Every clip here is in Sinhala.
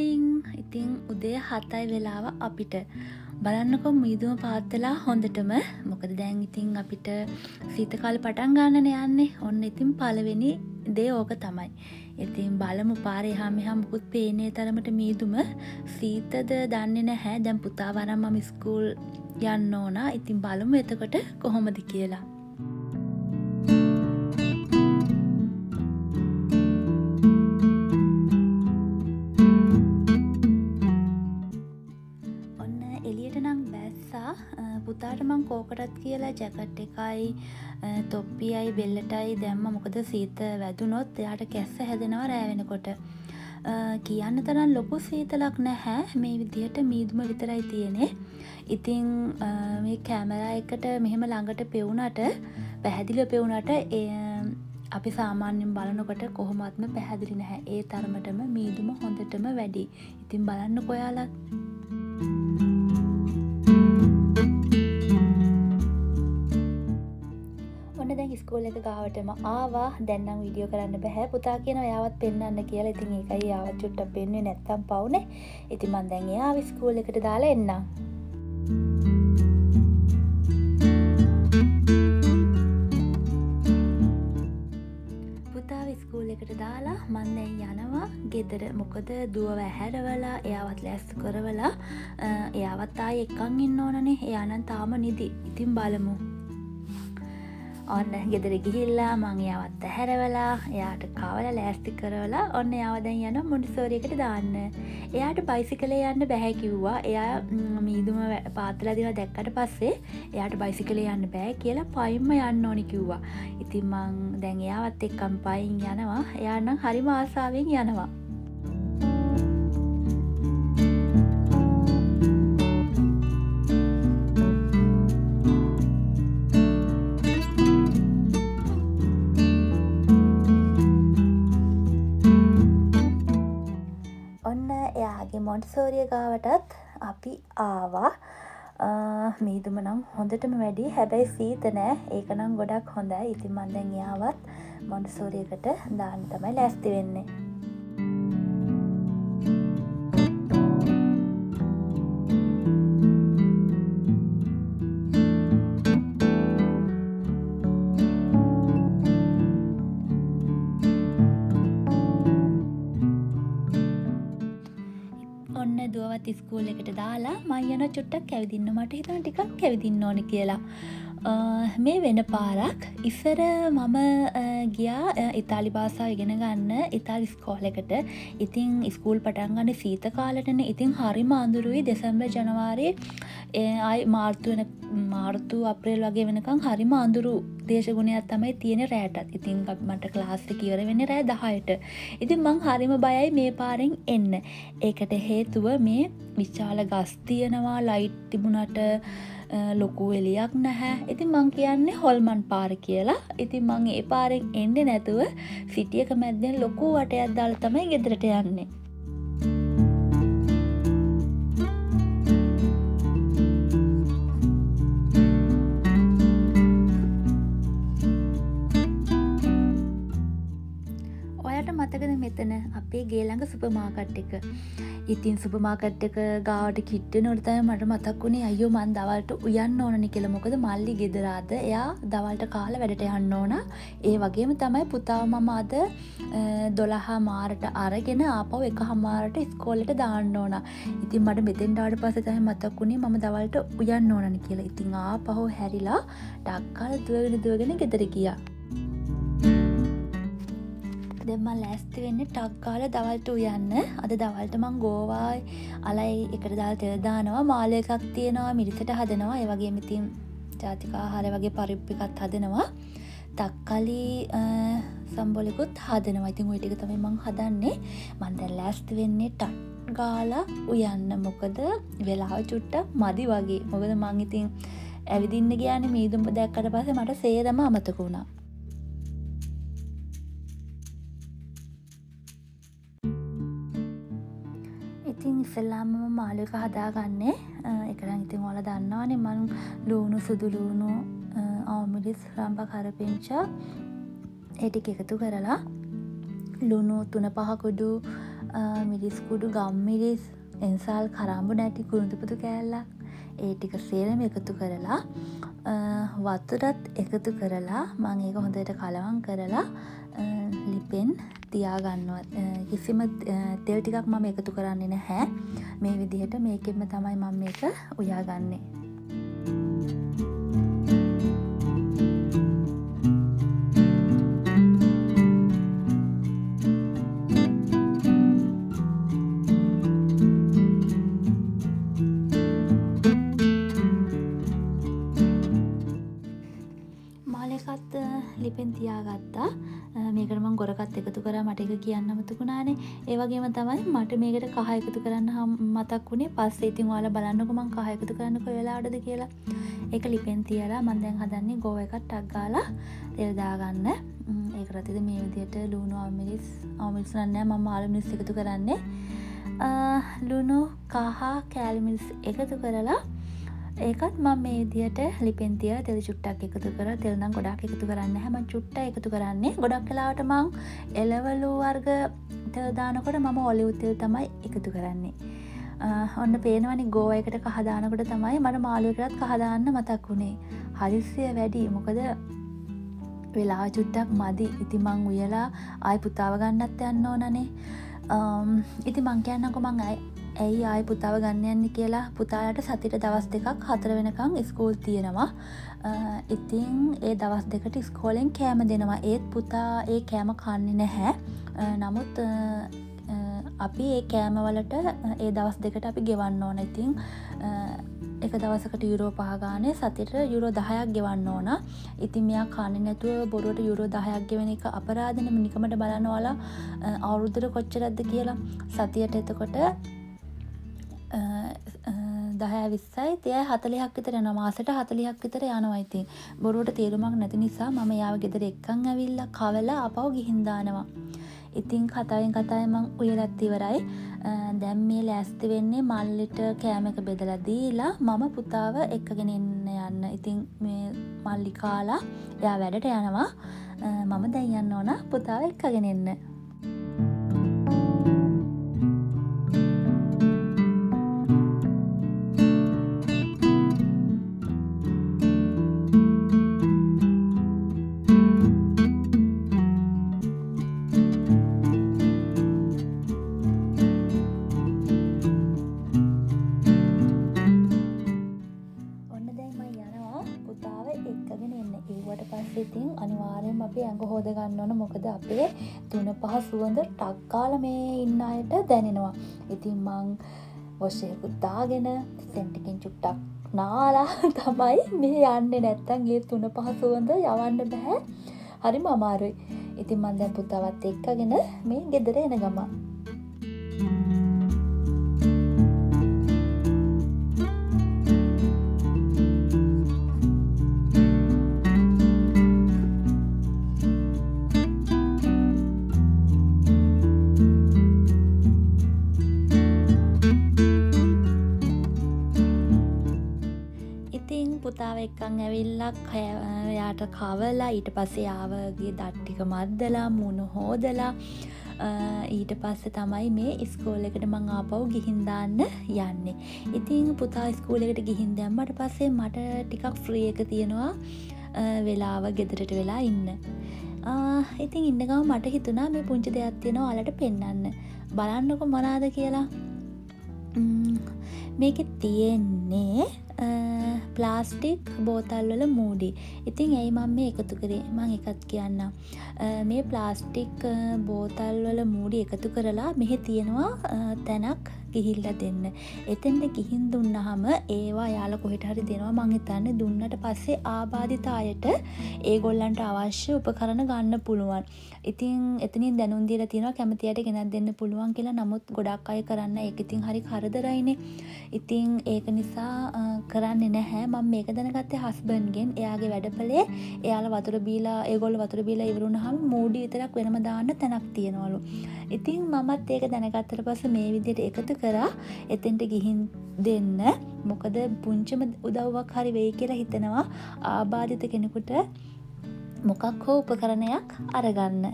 මෝනිං ඉතිං උදේ හතයි වෙලාව අපිට. බලන්නකො මීදුම පාත්තලා හොඳටම. මොකද දැන් ඉතිං අපිට සීතකාල පටන් ගන්නන යන්නේ. ඔන්න ඉතින් පලවෙනි දේ ඕක තමයි. ඉතින් බලමු පාරය හම හම්කුත් පේනේ තරමට මීදුම. සීතද දන්නේ නැහැ. දැම් පුතා වරම් මම ස්කූල් යන්න ඕනා. ඉතින් බලමු එතකොට කොහොමද කියලා. කෝකටත් කියලා ජැකට් එකයි තොප්පියයි බෙල්ලටයි දැම්ම මොකද සීත වැදුනොත් එයාට කැස්ස හැදෙනවා රෑවෙනකොට කියන්න තරන් ලොකු සීතලක් නැහැ. මේ විදිහට මීදුම විතරයි තියනෙ ඉතිං මේ කෑමරා එකට මෙහෙම ළඟට පෙවුනට පැහැදිල පෙවුනට අපි සාමාන්‍යෙන් බලනකොට කොහොමත්ම පැහැදිලි නැහැ. ඒ තරමටම මීදුම හොඳටම වැඩි. ඉතින් බලන්න කොයාලත් ස්කෝල් එක ගාවටම ආවා. දැන්නම් විඩියෝ කරන්න බැහැ පුතා කියන යාවත් පෙන්න්න කියලා. ඉතින් ඒකයි යාවත් චුට්ට පෙන්න්නේ නැත්තම් පවුනේ. ඉති මන් දැන් එයා විස්කෝල එකට දාලා එන්නම්. ස්කූල් එකට දාලා මන්දැන් යනවා. ගෙදර මොකද? දුව වැහැරවලා එයාවත් ලැස්තු කරවලා එයාවත් ආය එකන් ඉන්න ඕනනේ. එයානන් තාම නිදි. ඉතින් බලමු. ඔන්න ගෙදර ගිහිල්ලා මං යාවත් හැරවලා එයාට කවල ලෑස්ති කරවලා ඔන්න යවදැන් යන මොඩිසෝරියකට දාන්න. එයාට බයිසිකලේ යන්න බැහැකිව්වා එයා මීදුම පාතරදිලා දැක්කට පස්සේ එයාට බයිසිකලේ යන්න බෑ කියලා පයිම්ම යන්න ඕනි කිව්වා. ඉතින් මං දැන් එයාවත් එක්කම් පයින් යනවා. එයානම් හරි මාසාාවෙන් යනවා. මොන්ටසෝරිය ගාවටත් අපි ආවා. මීදුම නම් හොඳටම වැඩි. හැබැයි සීත නෑ. ඒක නම් ගොඩක් හොඳයි. ඉතින් මන්දැන් යාවත් මොන්ටසෝරියකට දාන්න තමයි ලැස්ති වෙන්නේ. දාලා මයන චුට්ටක් ඇවිදින්න මට හිතන ටිකක් ඇවිදින්න ඕන කියලා. මේ වෙන පාරක් ඉස්සර මම ගියා ඉතාලි භාසා ඉගෙන ගන්න ඉතාලි ස්කෝලෙකට ඉතිං ස්කූල් පටන්ගන්න සීත කාලටන. ඉතිං හරිම අඳුරුයි දෙසැම්බ ජනවාරයේ අයි මාර්තුවන මාර්තු අප්‍රේල් වගේ වෙනකං හරිම අඳුරු දේශගුණයක් තමයි තියෙන රෑටත්. ඉතිං මට ක්ලාස්ට කියවර වෙන්න රෑ දහයට. ඉතින් මං හරිම බයයි මේ පාරෙන් එන්න. ඒකට හේතුව මේ විශාල ගස් තියෙනවා ලයිට් තිබුණට ලොකු එලියක් නැහැ. ඉතින් මං කියන්නේ හොල්මන් පාර කියලා. ඉතින් මං ඒ පාරෙන් එන්න නැතුව සිටියක මැද්දෙන් ලොකු වටයක් දල් තමයි ගෙදරට යන්නේ. අපේ ගේළඟ සුපමාකට් එක. ඉතින් සුපමාකට් එක ගාවට කිට්ට නොටතය මට මතක් වුණේ අයෝ මන් දවල්ට උයන්න ඕනනි කියල. මොකද මල්ලි ගෙදරාද? එයා දවල්ට කාල වැඩට යන්න ඕන. ඒ වගේම තමයි පුතාව මම අද දොළහා මාරට අරගෙන ආපව එක හමාරට ස්කෝල්ලට දාන්න ඕන. ඉතින් මට මෙතෙන්ඩාට පස තහ මතක් වුණේ ම දවල්ට උයන්න ඕනන කියලා. ඉතිං ආ පහෝ හැරිලා ඩක්කල් දුවගෙන දුවගෙන ගෙදර කියා දෙම ලැස්ති වෙන්න ටක්කාල දවල්ට උයන්න අද දවල්ට මං ගෝවායි. අලයි එකට දල් තෙල්දානවා මාල එකක් තියෙනවා මිරිසට හදනවා. ඒවගේ මිතින් ජාතිකා හර වගේ පරිප්පිකත් හදනවා. තක්කලි සම්බොලෙකුත් හදනවා. ඉතින් ඔයිටික තමයි මං හදන්නේ. මන්ද ලැස්ති වෙන්නේ ටට් ගාලා උයන්න. මොකද වෙලාව චුට්ට මදි වගේ. මොකද මං ඉතින් ඇවිදින්න ගයාන මීදුම්ප දැක්කට පස මට සේරම අමතක වුණා. ඉස්සල්ලාම මාලක හදාගන්නේ. එකරන් ඉතින් ඕල දන්නවානේ මං ලූුණු සුදුලූුණු අවමිලිස් රම්ප කරපෙන්චා ඒටික එකතු කරලා ලුණු තුන පහකොඩු මිරිස්කුඩු ගම්මිරිස් එන්සාල් කරම්ඹු නැටි කුරුඳුපුතු කෑල්ලක් ඒ ටික සේරම එකතු කරලා වතුරත් එකතු කරලා මං ඒක හොඳට කලවන් කරලා ලිපෙන් තියාගන්නවත් කිසිම තෙල් ටිකක් මම එකතු කරන්නේ නැහැ. මේ විදිහට මේකෙම තමයි මම එක උයාගන්නේ. කියන්න මතුකුණානේ. ඒවගේම තමයි මට මේකට කහ එකතු කරන්න හම් මතක් වුණේ. පස්සේ ඉතින් වාල බලන්නකුමන් කහ එකතු කරන්න කොවෙලාඩද කියලා. එක ලිපෙන් තියලා මන්දැන් හදන්නේ ගෝව එකත් ටක්ගාලා තෙල්දාගන්න ඒකරතිද මේ විදියට ලූුණු අමිරිස් අවමිල්සනන්නෑ මම ආලමිස් එකතු කරන්නේ. ලුණු කහ කෑල්මිල්ස් එකතු කරලා ඒකත් මං මේ විදියට ලිපෙන්තිය තෙල් චුට්ටක් එකතු කර. තෙල්නම් ගොඩක් එකතු කරන්න හැම චුට්ට එකතු කරන්නේ ගොඩක් කලාට මං එලවලූ වර්ග තෙල්දානකොට මම ඔලි උත්තෙල් තමයි එකතු කරන්නේ. ඔන්න පේනවනි ගෝයකට කහදානකොට තමයි මට මාලුවකරත් කහදාන්න මතක් වුණේ. හරිස්සිය වැඩි. මොකද වෙලා චුට්ටක් මදි. ඉති මං උයලා ආය පුතාව ගන්නත් යන්න ඕනනේ. ඉති මංකයන්නකො මං අයි ඇයි ආය පුතාව ගන්න යන්න කියලා? පුතාලට සතිට දවස් දෙකක් හතර වෙනකං ස්කූල් තියෙනවා. ඉතිං ඒ දවස් දෙකට ස්කෝලෙන් කෑම දෙනවා. ඒත් පුතා ඒ කෑම කන්නේ නැහැ. නමුත් අපි ඒ කෑමවලට ඒ දවස් දෙකට අපි ගෙවන්න ඕන. ඉතිං එක දවසකට යුරෝ පහගානේ සතිට යුරෝ දහයක් ගෙවන්න ඕන. ඉතින් මෙයා කාණ නැතුව බොරුවට යුරෝ දහයක් ගෙවෙන එක අපරාධන. මිනිකමට බලනවාලා අවුරුද්දර කොච්චරද්ද කියලා. සතියට එතකොට දහැ විස්සයි. තිය හතලියක් විතර යන මාසට හතලියක් විතර යනවයිතින් බොරුවට තේරුමක් නැති නිසා මම යාව ගෙදර එක්කං ඇවිල්ල කවලා අපව ගිහින්දානවා ඉතිං කතාවෙන් කතායමං උයලත්තිවරයි දැම් මේ ලෑස්ති වෙන්නේ මල්ලිට කෑමක බෙදලදීලා මම පුතාව එක්කගෙන එන්න යන්න. ඉතිං මේ මල්ලි කාලා එයා වැඩට යනවා. මම දැන් යන්න ඕන පුතාව එක්කගෙන එන්න. හෝදගන්න ඕන. මොකද අපේ තුන පහ සුවඳ ටක්කාල මේ ඉන්න අයට දැනෙනවා. ඉතින් මං ඔෂයකුත් දාගෙන සෙන්ටිකින් චුට්ටක් නාලා තමයි මේ යන්න. නැත්තන් ඒ තුන පහ සුවඳ යවන්න බැහැ හරිම අමාරුයි. ඉතින් මන්දැන් පුතාවත් එක්කගෙන මේ ගෙදර එන ගමන්. එක්කං ඇවිල්ලක් යාට කවලා ඊට පස්සේ ආවගේ දට්ටික මද්දලා මුණු හෝදලා ඊට පස්ස තමයි මේ ඉස්කෝල එකට මං ආපව් ගිහින්දාන්න යන්නේ. ඉතිං පුතා ස්කූලෙකට ගිහින් දැම්මට පස්සේ මට ටිකක් ෆ්‍රිය එක තියෙනවා වෙලාව ගෙදරට වෙලා ඉන්න. ඉතින් ඉන්නගව මට හිතුනා මේ පුංචි දෙයක් තියෙනවා අලට පෙන්නන්න. බලන්නකො මනාද කියලා. මේක තියෙන්නේ ප්ලාස්ටික් බෝතල්වල මූඩි. ඉතින් ඇයි මං මේ එකතු කරේ? මං එකත් කියන්න මේ ප්ලාස්ටික් බෝතල්වල මූඩි එකතු කරලා මෙහෙ තියෙනවා තැනක් ගිහිල්ල දෙන්න. එතෙන්ට ගිහින් දුන්නහම ඒවා යාල කොහෙට හරි දෙනවා මංහිතන්න දුන්නට පස්සේ ආබාධිතායට ඒගොල්ලන්ට අවශ්‍ය උපකරන ගන්න පුළුවන්. ඉතින් එතනින් දැනුන්දිර තියෙන කැමතියට ගෙනත් දෙන්න පුළුවන් කියලා. නමුත් ගොඩක් අය කරන්න එක ඉතින් හරි කරදරයිනේ. ඉතිං ඒක නිසා කරන්න නැහැ. මං මේක දැනගත්තේ හස්බන්ගෙන් එයාගේ වැඩපලේ එයාල වතුර බීලා ඒගොල් වතුර බීලා ඉවරුණ හම මූඩි විතරක් වෙනම දාන්න තැනක් තියෙනවලු. ඉතින් මමත් ඒක දැනගත්තර පස මේ විදියට එකතු කරා එතෙන්ට ගිහින් දෙන්න. මොකද පුංචම උදව්වක් හරි වෙයි කියලා හිතනවා ආබාධිත කෙනෙකුට මොකක් හෝ උපකරණයක් අරගන්න.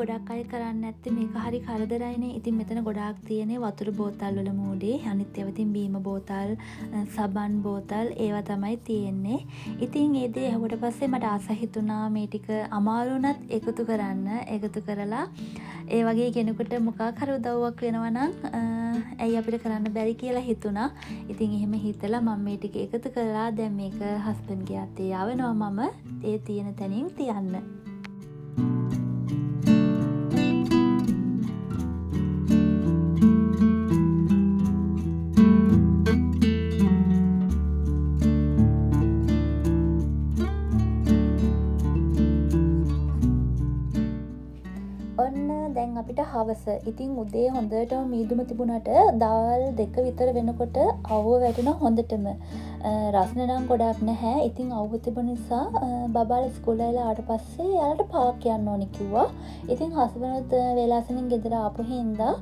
ගොඩක් අය කරන්න ඇත්ත මේක හරි කරදරයින ඉතින් මෙතන ගොඩක් තියනෙ වතුර බෝතල් වල මූඩේ. අනිත් එවතින් බීම බෝතල් සබන් බෝතල් ඒවා තමයි තියෙන්නේ. ඉතින් ඒදේ ඇහුවට පස්සේ මට ආසහිතුනා මේටික අමාරුනත් එකතු කරන්න. එකතු කරලා ඒ වගේ කෙනෙකුට මොකාකරු දව්වක් වෙනවනම් ඇයි අපිට කරන්න බැරි කියලා හිතුනා ඉතින් එහෙම හිතලා මං මේ ටික එකතු කරලා දැම් මේක හස්බන්ගේ අත්තේ යාවනවා මම. ඒ තියෙන තැනින් තියන්න. අපිට හවස ඉතින් උදේ හොඳට මීදුම තිබුණට දවල් දෙක විතර වෙනකොට අවුව වැටෙන හොඳටම. රස්නනම් ගොඩක් නැහැ. ඉතින් අවුහ තිබ නිසා බබාල ස්කුලයිලා ආට පස්සේ යාලට පාක් යන්න ඕනි කිව්වා. ඉතින් හස්බනත් වෙලාසනින් ගෙදර ආපු හින්දා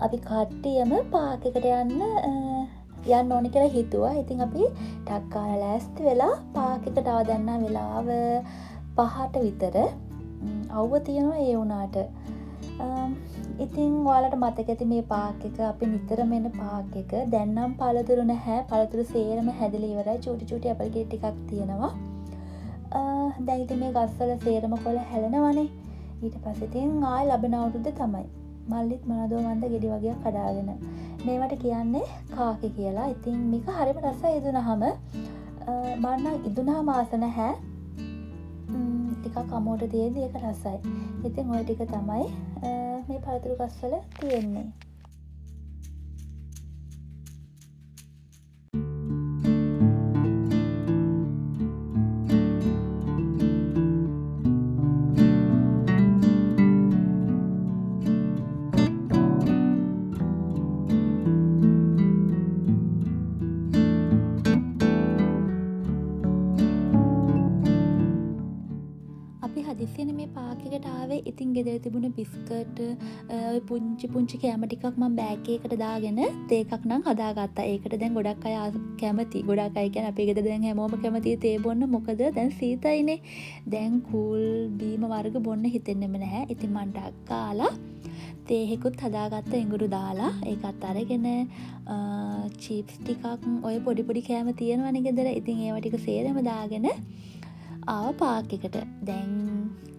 අපි කට්ටියම පාකකට යන්න යන්න ඕනි කියලා හිතුවා. ඉතින් අපි ටක්කාල ලෑස්ති වෙලා පාකකට අවදන්න වෙලාව පහට විතර අව්ව තියෙනවා ඒ වුනාට ඉතිං වාලට මතක ඇති මේ පාක එක අපි නිතර මෙන පාක එක. දැන්නම් පලතුරු නැහැ. පළතුරු සේරම හැදලිවරයි චුටි චුටි අපල්ගේ ටිකක් තියෙනවා. දැයිති මේ ගස්සල සේරම කොළ හැලෙනවනේ. ඊට පසිතින් ආය ලබෙන අවුරුද්ධ තමයි. මල්ලිත් මනදෝවන්ද ගෙඩි වගේ කඩාගෙන. මේවට කියන්නේ කාක කියලා. ඉතින් මේක හරිම රස ඉදුන හම මන්න ඉදුනා මාසන හැ ටික කමෝට තියද ඒක රසයි. ඉතින් ඔය ටික තමයි මේ පළතුරු ගස්වල තියෙන්නේ. පුංචි පුංචි කෑම ටිකක් ම බෑකේකට දාගෙන තේකක් නම් හදාගත්තා. ඒකට දැන් ගොඩක් අය කැමති. ගොඩක් අයිකැන අපි ගෙද දැන් හැමෝම කැමති තේබොන්න. මොකද දැන් සීතයිනේ. දැන් කූල් බීම වර්ග බොන්න හිතෙන්නෙම නැහැ. ඉතින් මන්ටක් කාලා තේහෙකුත් හදාගත්ත එඟුරු දාලා ඒකත් අරගෙන චීප්ස් ටිකක් ඔය පොඩිපොඩි කෑම තියෙනවනි ගෙදර. ඉතින් ඒවටික සේරම දාගෙන ආව පාක් එකට. දැන්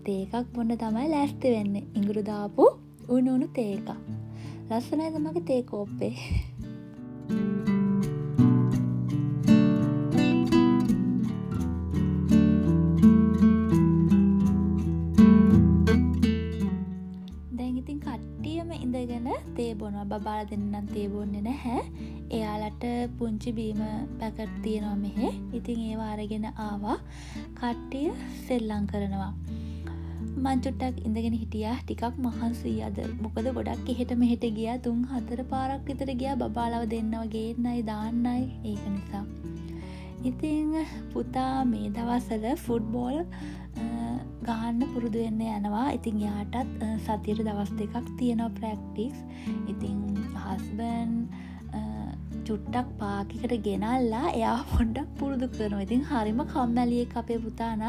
තේකක් බොන්න තමයි ලෑස්ති වෙන්න. ඉඟුරු දාපු උුණු උුණු තේක ලස්සනයිද මගේ තේකෝප්පේ දැඟඉතින් කට්ටියම ඉඳගෙන තේබොනවා. බබාල දෙන්නම් තේබොන්නේ නැහැ. එයාලට පුංචි බීම පැකට් තියෙනවා මෙහෙ. ඉතින් ඒවා අරගෙන ආවා. කට්ටිය සෙල්ලං කරනවා. මංචුට්ටක් ඉඳගෙන හිටියා. ටිකක් මහන්සී අද මොකද ගොඩක් එහෙට මෙහෙට ගියා. තුන් හතර පාරක් විතර ගියා. බබාලව දෙන්නව ගේන්නයි දාන්නයි. ඒක නිසා. ඉතිං පුතා මේ දවසල ෆුඩ්බෝල් ගහන්න පුරුදු වෙන්න යනවා. ඉතිං යාටත් සතියට දවස් දෙකක් තියෙනවා ප්‍රක්ටික්ස් ඉතිං හස්බන් චුට්ටක් පාකිකට ගෙනල්ලා එයා පොඩ්ඩක් පුරුදු කරනවා. ඉතින් හරිම කම්මැලිය අපේ පුතාන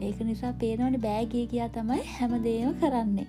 ඒක නිසා පේනවන බෑගේ කියා තමයි හැමදේම කරන්නේ.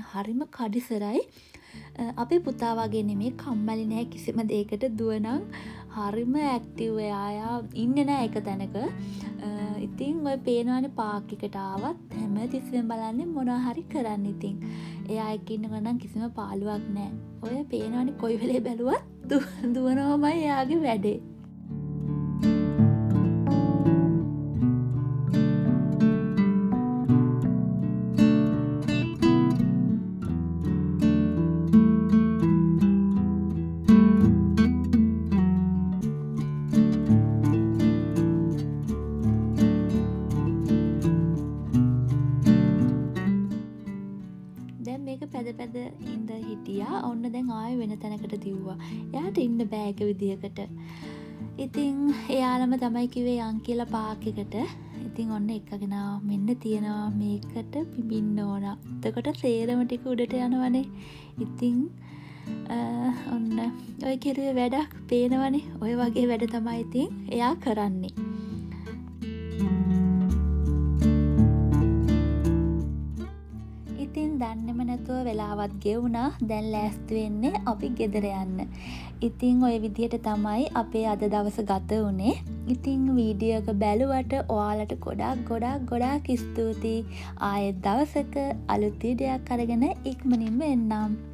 දුවරිකමයි කරන්න හරිම කඩිසරයි. අපි පුතාවාගේ නෙමේ කම්මලි නෑ කිසිම දේකට දුවනං. හරිම ඇක්ටිවයායා ඉන්න නෑ එක තැනක. ඉතිං ඔය පේනවාන පාකිකටාවත් හැම තිස්සෙන් බලන්නේ මොනහරි කරන්න ඉතිං එයා එකන්න ගනම් කිසිම පාලුවක් නෑ. ඔය පේනවානි කොයි වෙලේ බැලුවත් දුවනෝමයි එයාගේ වැඩේ. හිටියා ඔන්න දැන් ආය වෙන තැනකට දිව්වා. යාට ඉන්න බෑක විදිහකට. ඉතිං එයාලම තමයි කිවේ යන් කියල පාකකට ඉතින් ඔන්න එකගෙන මෙන්න තියෙනවා මේකට පිබින්න ඕන. තකොට සේරම ටික උඩට යනවනේ. ඉතිං ඔන්න ඔය කෙරුව වැඩක් පේනවනේ. ඔය වගේ වැඩ තමයි ඉතින් එයා කරන්නේ. වෙලාවත් ගෙවුණා දැන් ලෑස්ති වෙන්නේ අපි ගෙදර යන්න. ඉතිං ඔය විදිහට තමයි අපේ අද දවස ගත වනේ. ඉතිං වීඩියක බැලුවට ඔයාලට ගොඩක් ගොඩක් ගොඩාක් ස්තුතියි. ආයෙත් දවසක අලුත් වීඩයක් අරගෙන ඉක්මනින්ම එන්නම්. Thank you